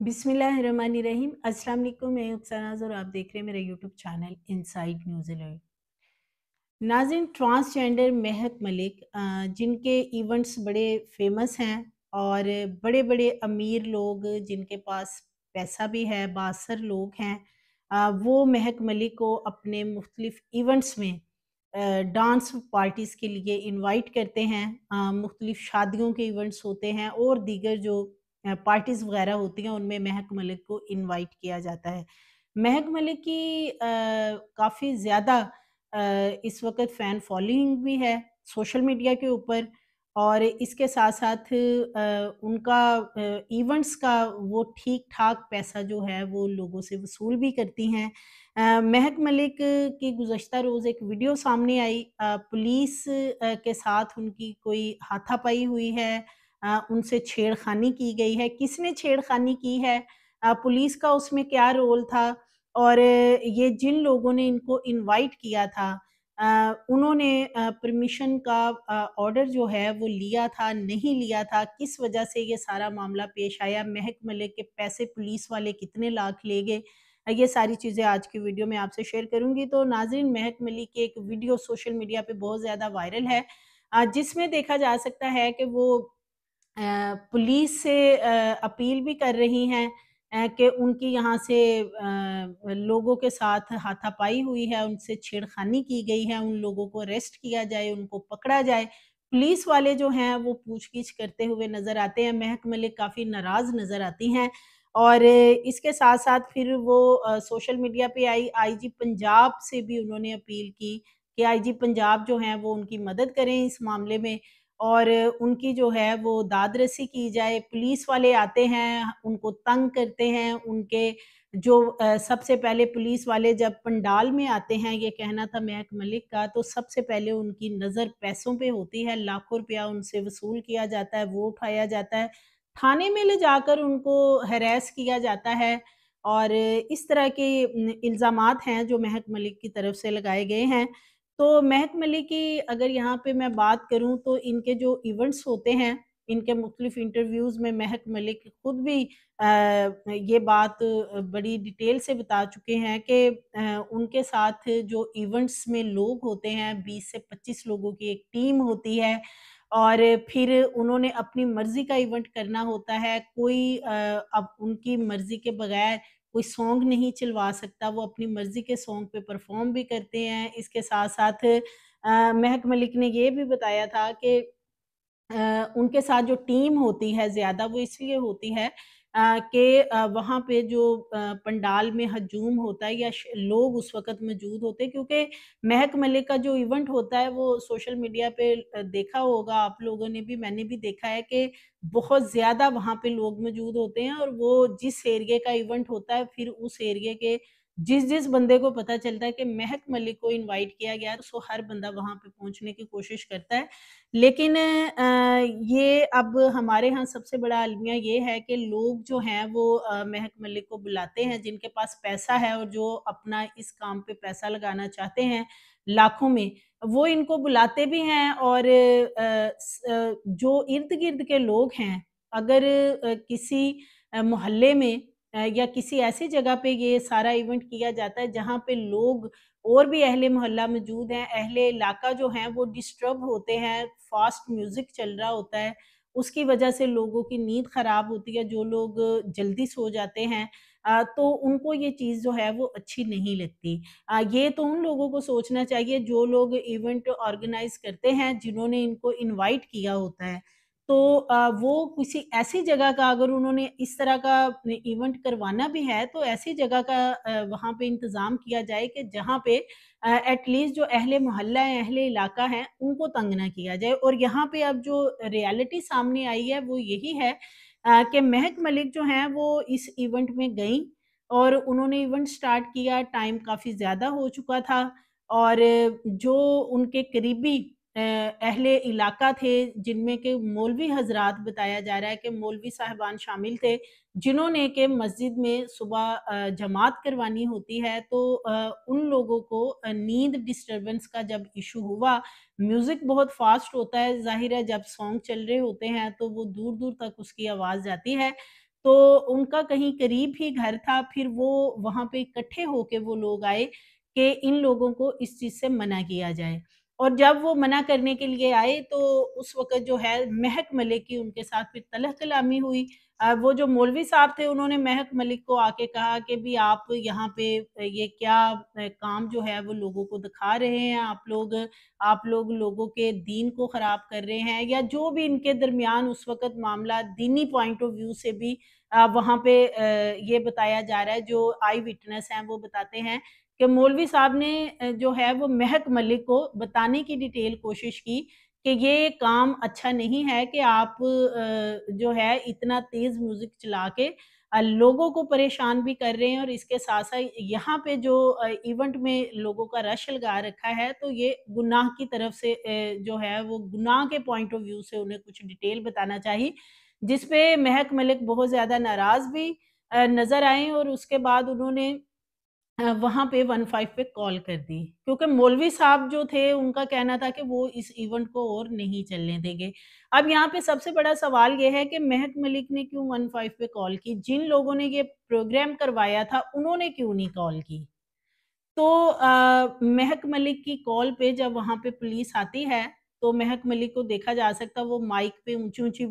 بسم اللہ الرحمن الرحیم۔ السلام علیکم، میں اکساناز اور آپ دیکھ رہے ہیں میرا YouTube channel inside New Zealand ناظرین، ٹرانسجینڈر مہک ملک جن کے ایونٹس بڑے فیمس ہیں اور بڑے بڑے امیر لوگ، جن کے پاس پیسہ بھی ہے باثر لوگ ہیں وہ مہک ملک کو اپنے مختلف ایونٹس میں ڈانس پارٹیز کے لیے انوائٹ کرتے ہیں۔ مختلف شادیوں کے ایونٹس ہوتے ہیں اور دیگر جو پارٹیز وغیرہ ہوتی ہیں، ان میں مہک ملک کو انوائٹ کیا جاتا ہے۔ مہک ملک کی کافی زیادہ اس وقت فین فالوئنگ بھی ہے سوشل میڈیا کے اوپر اور اس کے ساتھ ساتھ ان کا ایونٹس کا وہ ٹھیک ٹھاک پیسہ جو ہے وہ لوگوں سے وصول بھی کرتی ہیں۔ مہک ملک کی گزشتہ روز ایک ویڈیو سامنے آئی۔ پولیس کے ساتھ ان کی کوئی ہاتھا پائی ہوئی ہے۔ ان سے چھیڑ خانی کی گئی ہے۔ کس نے چھیڑ خانی کی ہے؟ پولیس کا اس میں کیا رول تھا؟ اور یہ جن لوگوں نے ان کو انوائٹ کیا تھا انہوں نے پرمیشن کا آرڈر جو ہے وہ لیا تھا، نہیں لیا تھا؟ کس وجہ سے یہ سارا معاملہ پیش آیا؟ مہک ملک کے پیسے پولیس والے کتنے لاکھ لے گئے؟ یہ ساری چیزیں آج کی ویڈیو میں آپ سے شیئر کروں گی۔ تو ناظرین مہک ملک کی ایک ویڈیو سوشل میڈیا پہ بہت زیادہ وائرل ہے۔ جس میں دیکھا جا سکتا ہے کہ وہ پولیس سے اپیل بھی کر رہی ہیں کہ ان کی یہاں سے لوگوں کے ساتھ ہاتھا پائی ہوئی ہے، ان سے چھیڑ خانی کی گئی ہے، ان لوگوں کو ریسٹ کیا جائے، ان کو پکڑا جائے۔ پولیس والے جو ہیں، وہ پوچھ گچھ کرتے ہوئے نظر آتے ہیں مہک ملک کافی ناراض نظر آتی ہیں۔ اور اس کے ساتھ ساتھ پھر وہ سوشل میڈیا پہ آئی۔ آئی جی پنجاب سے بھی انہوں نے اپیل کی کہ آئی جی پنجاب جو ہیں، وہ ان کی مدد کریں اس معاملے میں۔ اور ان کی جو ہے وہ داد رسی کی جائے، پولیس والے آتے ہیں، ان کو تنگ کرتے ہیں، ان کے جو سب سے پہلے پولیس والے جب پنڈال میں آتے ہیں، یہ کہنا تھا مہک ملک کا، تو سب سے پہلے ان کی نظر پیسوں پہ ہوتی ہے، لاکھوں روپیہ ان سے وصول کیا جاتا ہے، وہ اٹھایا جاتا ہے۔ تھانے میں لے جا کر ان کو ہیریس کیا جاتا ہے اور اس طرح کے الزامات ہیں جو مہک ملک کی طرف سے لگائے گئے ہیں۔ تو مہک ملک کی اگر یہاں پہ میں بات کروں تو ان کے جو ایونٹس ہوتے ہیں، ان کے مختلف انٹرویوز میں مہک ملک خود بھی یہ بات بڑی ڈیٹیل سے بتا چکے ہیں کہ ان کے ساتھ جو ایونٹس میں لوگ ہوتے ہیں، بیس سے پچیس لوگوں کی ایک ٹیم ہوتی ہے اور پھر انہوں نے اپنی مرضی کا ایونٹ کرنا ہوتا ہے، کوئی اب ان کی مرضی کے بغیر کوئی سونگ نہیں چلوا سکتا، وہ اپنی مرضی کے سونگ پہ پرفارم بھی کرتے ہیں۔ اس کے ساتھ ساتھ مہک ملک نے یہ بھی بتایا تھا کہ ان کے ساتھ جو ٹیم ہوتی ہے زیادہ، وہ اس لیے ہوتی ہے کہ وہاں پہ جو پنڈال میں ہجوم ہوتا ہے یا لوگ اس وقت موجود ہوتے کیونکہ مہک ملک کا جو ایونٹ ہوتا ہے، وہ سوشل میڈیا پہ دیکھا ہوگا۔ آپ لوگوں نے بھی، میں نے بھی دیکھا ہے کہ بہت زیادہ وہاں پہ لوگ موجود ہوتے ہیں اور وہ جس ایریے کا ایونٹ ہوتا ہے، پھر اس ایریے کے جس جس بندے کو پتا چلتا ہے کہ مہک ملک کو انوائٹ کیا گیا ہے تو ہر بندہ وہاں پہ پہنچنے کی کوشش کرتا ہے۔ لیکن یہ اب ہمارے ہاں سب سے بڑا المیہ یہ ہے کہ لوگ جو ہیں وہ مہک ملک کو بلاتے ہیں، جن کے پاس پیسہ ہے اور جو اپنا اس کام پہ پیسہ لگانا چاہتے ہیں لاکھوں میں، وہ ان کو بلاتے بھی ہیں۔ اور جو ارد گرد کے لوگ ہیں، اگر کسی محلے میں یا کسی ایسی جگہ پہ یہ سارا ایونٹ کیا جاتا ہے جہاں پہ لوگ اور بھی اہل محلہ موجود ہیں، اہل علاقہ جو ہیں وہ ڈسٹرب ہوتے ہیں فاسٹ میوزک چل رہا ہوتا ہے، اس کی وجہ سے لوگوں کی نیند خراب ہوتی ہے، جو لوگ جلدی سو جاتے ہیں تو ان کو یہ چیز جو ہے وہ اچھی نہیں لگتی۔ یہ تو ان لوگوں کو سوچنا چاہیے جو لوگ ایونٹ آرگنائز کرتے ہیں جنہوں نے ان کو انوائٹ کیا ہوتا ہے۔ تو وہ کسی ایسی جگہ کا اگر انہوں نے اس طرح کا ایونٹ کروانا بھی ہے، تو ایسی جگہ کا وہاں پہ انتظام کیا جائے کہ جہاں پہ ایٹ لیسٹ جو اہل محلہ ہیں، اہل علاقہ ہیں، ان کو تنگ نہ کیا جائے۔ اور یہاں پہ اب جو ریالٹی سامنے آئی ہے، وہ یہی ہے کہ مہک ملک جو ہیں، وہ اس ایونٹ میں گئیں اور انہوں نے ایونٹ سٹارٹ کیا ٹائم کافی زیادہ ہو چکا تھا۔ اور جو ان کے قریبی اہل علاقہ تھے، جن میں کہ مولوی حضرات بتایا جا رہا ہے کہ مولوی صاحبان شامل تھے، جنہوں نے کہ مسجد میں صبح جماعت کروانی ہوتی ہے تو ان لوگوں کو نیند ڈسٹربنس کا جب ایشو ہوا میوزک بہت فاسٹ ہوتا ہے، ظاہر ہے جب سانگ چل رہے ہوتے ہیں تو وہ دور دور تک اس کی آواز جاتی ہے۔ تو ان کا کہیں قریب ہی گھر تھا، پھر وہ وہاں پہ اکٹھے ہو کے وہ لوگ آئے کہ ان لوگوں کو اس چیز سے منع کیا جائے۔ اور جب وہ منع کرنے کے لیے آئے تو اس وقت جو ہے مہک ملک کی ان کے ساتھ پھر تلہ کلامی ہوئی۔ وہ جو مولوی صاحب تھے، انہوں نے مہک ملک کو آ کے کہا کہ بھی آپ یہاں پہ یہ کیا کام جو ہے وہ لوگوں کو دکھا رہے ہیں؟ آپ لوگ آپ لوگ لوگوں کے دین کو خراب کر رہے ہیں یا جو بھی ان کے درمیان اس وقت معاملہ دینی پوائنٹ آف ویو سے بھی وہاں پہ یہ بتایا جا رہا ہے، جو آئی وٹنس ہیں، وہ بتاتے ہیں کہ مولوی صاحب نے جو ہے وہ مہک ملک کو بتانے کی ڈیٹیل کوشش کی کہ یہ کام اچھا نہیں ہے کہ آپ جو ہے اتنا تیز میوزک چلا کے لوگوں کو پریشان بھی کر رہے ہیں اور اس کے ساتھ ساتھ یہاں پہ جو ایونٹ میں لوگوں کا رش لگا رکھا ہے تو یہ گناہ کی طرف سے جو ہے وہ گناہ کے پوائنٹ آف ویو سے انہیں کچھ ڈیٹیل بتانا چاہیے جس پہ مہک ملک بہت زیادہ ناراض بھی نظر آئیں اور اس کے بعد انہوں نے وہاں پہ ون فائیو پہ کال کر دی۔ کیونکہ مولوی صاحب جو تھے، ان کا کہنا تھا کہ وہ اس ایونٹ کو اور نہیں چلنے دیں گے۔ اب یہاں پہ سب سے بڑا سوال یہ ہے کہ مہک ملک نے کیوں ون فائیو پہ کال کی؟ جن لوگوں نے یہ پروگرام کروایا تھا، انہوں نے کیوں نہیں کال کی؟ تو مہک ملک کی کال پہ جب وہاں پہ پولیس آتی ہے، تو مہک ملک کو دیکھا جا سکتا، وہ مائک پہ اونچی اونچی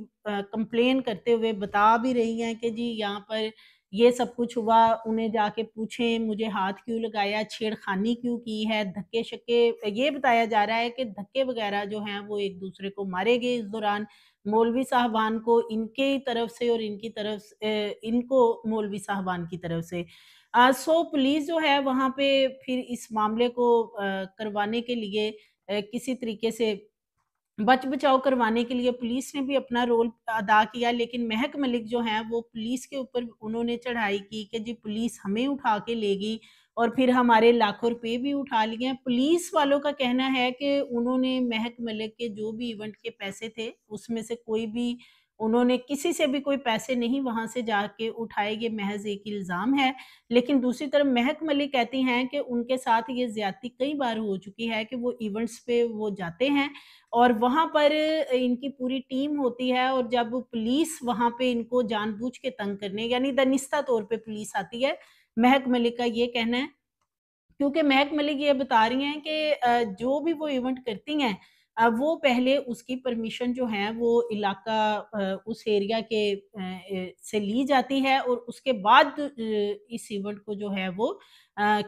کمپلین کرتے ہوئے بتا بھی رہی ہیں کہ جی یہاں پر یہ سب کچھ ہوا، انہیں جا کے پوچھیں، مجھے ہاتھ کیوں لگایا چھیڑ خانی کیوں کی ہے، دھکے شکے، یہ بتایا جا رہا ہے کہ دھکے وغیرہ جو ہیں وہ ایک دوسرے کو مارے گئے اس دوران۔ مولوی صاحبان کو ان کے طرف سے اور ان کی طرف ان کو مولوی صاحبان کی طرف سے۔ سو پولیس جو ہے وہاں پہ پھر اس معاملے کو کروانے کے لیے کسی طریقے سے بچ بچاؤ کروانے کے لیے پولیس نے بھی اپنا رول ادا کیا، لیکن مہک ملک جو ہیں وہ پولیس کے اوپر انہوں نے چڑھائی کی کہ جی پولیس ہمیں اٹھا کے لے گی اور پھر ہمارے لاکھوں روپے بھی اٹھا لیے پولیس والوں کا کہنا ہے کہ انہوں نے مہک ملک کے جو بھی ایونٹ کے پیسے تھے اس میں سے کوئی بھی انہوں نے کسی سے بھی کوئی پیسے نہیں وہاں سے جا کے اٹھائے، یہ محض ایک الزام ہے۔ لیکن دوسری طرف مہک ملک کہتی ہیں کہ ان کے ساتھ یہ زیادتی کئی بار ہو چکی ہے کہ وہ ایونٹس پہ وہ جاتے ہیں اور وہاں پر ان کی پوری ٹیم ہوتی ہے اور جب پولیس وہاں پہ ان کو جان بوجھ کے تنگ کرنے یعنی دنستہ طور پہ پولیس آتی ہے۔ مہک ملک کا یہ کہنا ہے۔ کیونکہ مہک ملک یہ بتا رہی ہیں کہ جو بھی وہ ایونٹ کرتی ہیں وہ پہلے اس کی پرمیشن جو ہے وہ علاقہ اس ایریا کے سے لی جاتی ہے اور اس کے بعد اس ایونٹ کو جو ہے وہ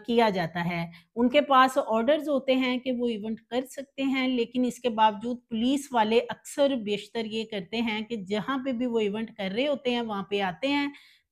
کیا جاتا ہے۔ ان کے پاس آرڈرز ہوتے ہیں کہ وہ ایونٹ کر سکتے ہیں، لیکن اس کے باوجود پولیس والے اکثر بیشتر یہ کرتے ہیں کہ جہاں پہ بھی وہ ایونٹ کر رہے ہوتے ہیں، وہاں پہ آتے ہیں۔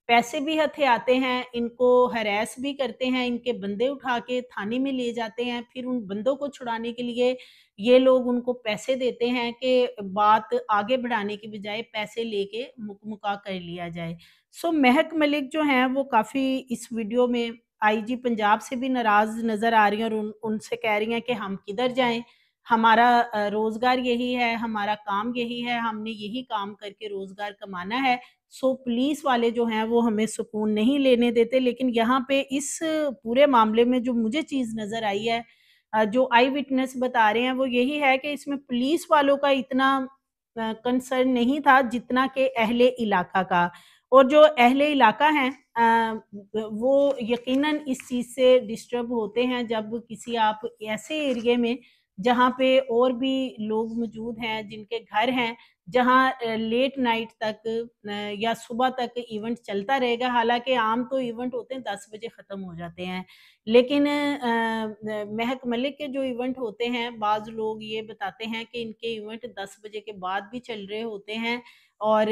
پیسے بھی ہتھے آتے ہیں، ان کو ہراس بھی کرتے ہیں، ان کے بندے اٹھا کے تھانے میں لے جاتے ہیں۔ پھر ان بندوں کو چھڑانے کے لیے یہ لوگ ان کو پیسے دیتے ہیں کہ بات آگے بڑھانے کی بجائے پیسے لے کے مکا کر لیا جائے۔ سو مہک ملک جو ہیں وہ کافی اس ویڈیو میں آئی جی پنجاب سے بھی ناراض نظر آ رہی ہیں اور ان سے کہہ رہی ہیں کہ ہم کدھر جائیں۔ ہمارا روزگار یہی ہے، ہمارا کام یہی ہے، ہم نے یہی کام کر کے روزگار کمانا ہے۔ سو پولیس والے جو ہیں وہ ہمیں سکون نہیں لینے دیتے، لیکن یہاں پہ اس پورے معاملے میں جو مجھے چیز نظر آئی ہے جو آئی وٹنس بتا رہے ہیں، وہ یہی ہے کہ اس میں پولیس والوں کا اتنا کنسرن نہیں تھا جتنا کہ اہل علاقہ کا۔ اور جو اہل علاقہ ہیں وہ یقیناً اس چیز سے ڈسٹرب ہوتے ہیں جب کسی آپ ایسے ایریے میں جہاں پہ اور بھی لوگ موجود ہیں، جن کے گھر ہیں، جہاں لیٹ نائٹ تک یا صبح تک ایونٹ چلتا رہے گا۔ حالانکہ عام تو ایونٹ ہوتے ہیں، دس بجے ختم ہو جاتے ہیں۔ لیکن مہک ملک کے جو ایونٹ ہوتے ہیں، بعض لوگ یہ بتاتے ہیں کہ ان کے ایونٹ دس بجے کے بعد بھی چل رہے ہوتے ہیں۔ اور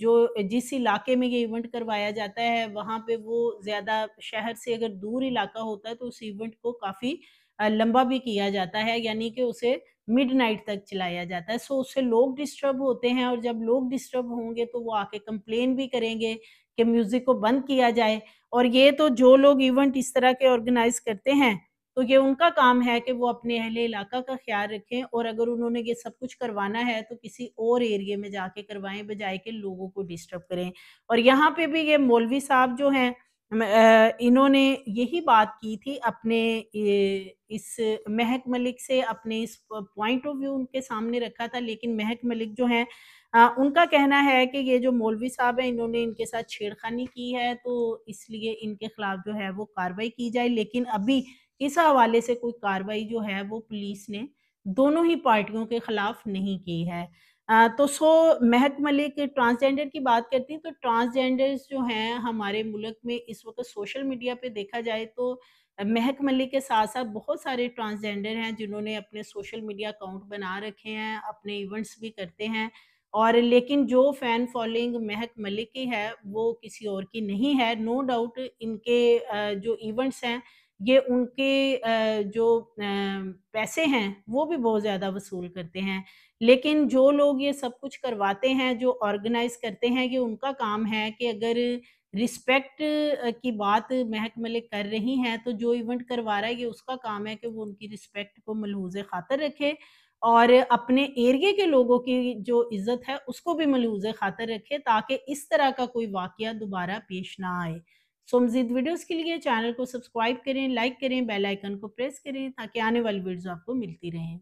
جو جس علاقے میں یہ ایونٹ کروایا جاتا ہے، وہاں پہ وہ زیادہ شہر سے اگر دور علاقہ ہوتا ہے، تو اس ایونٹ کو کافی لمبا بھی کیا جاتا ہے یعنی کہ اسے مڈ نائٹ تک چلایا جاتا ہے۔ سو اس سے لوگ ڈسٹرب ہوتے ہیں اور جب لوگ ڈسٹرب ہوں گے تو وہ آ کے کمپلین بھی کریں گے کہ میوزک کو بند کیا جائے۔ اور یہ تو جو لوگ ایونٹ اس طرح کے آرگنائز کرتے ہیں، تو یہ ان کا کام ہے کہ وہ اپنے اہل علاقہ کا خیال رکھیں۔ اور اگر انہوں نے یہ سب کچھ کروانا ہے تو کسی اور ایریے میں جا کے کروائیں بجائے کہ لوگوں کو ڈسٹرب کریں۔ اور یہاں پہ بھی یہ مولوی صاحب جو ہیں انہوں نے یہی بات کی تھی اپنے اس مہک ملک سے اپنے اس پوائنٹ آف ویو ان کے سامنے رکھا تھا، لیکن مہک ملک جو ہیں ان کا کہنا ہے کہ یہ جو مولوی صاحب ہیں، انہوں نے ان کے ساتھ چھیڑ خانی کی ہے، تو اس لیے ان کے خلاف جو ہے وہ کاروائی کی جائے۔ لیکن ابھی اس حوالے سے کوئی کاروائی جو ہے وہ پولیس نے دونوں ہی پارٹیوں کے خلاف نہیں کی ہے۔ تو سو مہک ملک ٹرانسجینڈر کی بات کرتی ہیں، تو ٹرانسجینڈرز جو ہیں ہمارے ملک میں اس وقت سوشل میڈیا پہ دیکھا جائے تو مہک ملک کے ساتھ ساتھ بہت سارے ٹرانسجینڈر ہیں جنہوں نے اپنے سوشل میڈیا اکاؤنٹ بنا رکھے ہیں، اپنے ایونٹس بھی کرتے ہیں اور لیکن جو فین فالنگ مہک ملک کی ہے وہ کسی اور کی نہیں ہے۔ نو ڈاؤٹ ان کے جو ایونٹس ہیں یہ ان کے جو پیسے ہیں، وہ بھی بہت زیادہ وصول کرتے ہیں۔ لیکن جو لوگ یہ سب کچھ کرواتے ہیں، جو آرگنائز کرتے ہیں، یہ ان کا کام ہے کہ اگر رسپیکٹ کی بات مہک ملک کر رہی ہیں، تو جو ایونٹ کروا رہا ہے، یہ اس کا کام ہے کہ وہ ان کی رسپیکٹ کو ملحوظ خاطر رکھے اور اپنے ایریے کے لوگوں کی جو عزت ہے، اس کو بھی ملحوظ خاطر رکھے تاکہ اس طرح کا کوئی واقعہ دوبارہ پیش نہ آئے۔ سو مزید ویڈیوز کے لیے چینل کو سبسکرائب کریں، لائک کریں، بیل آئیکن کو پریس کریں تاکہ آنے والی ویڈیوز آپ کو ملتی رہیں۔